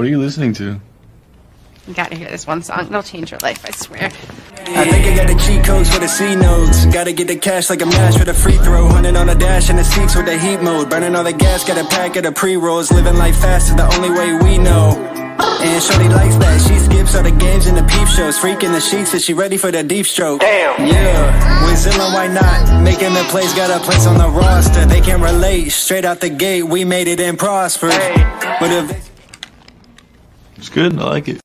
What are you listening to? You gotta hear this one song. It'll change your life, I swear. I think I got the cheat codes for the C nodes. Gotta get the cash like a mash with a free throw. Hunting on a dash in the seats with the heat mode. Burning all the gas, got a pack of the pre rolls. Living life fast is the only way we know. And Shorty likes that. She skips all the games and the peep shows. Freaking the sheets, is she ready for the deep stroke? Damn. Yeah. With Zilla, why not? Making the plays, got a place on the roster. They can relate. Straight out the gate, we made it and prospered. But if they It's good. I like it.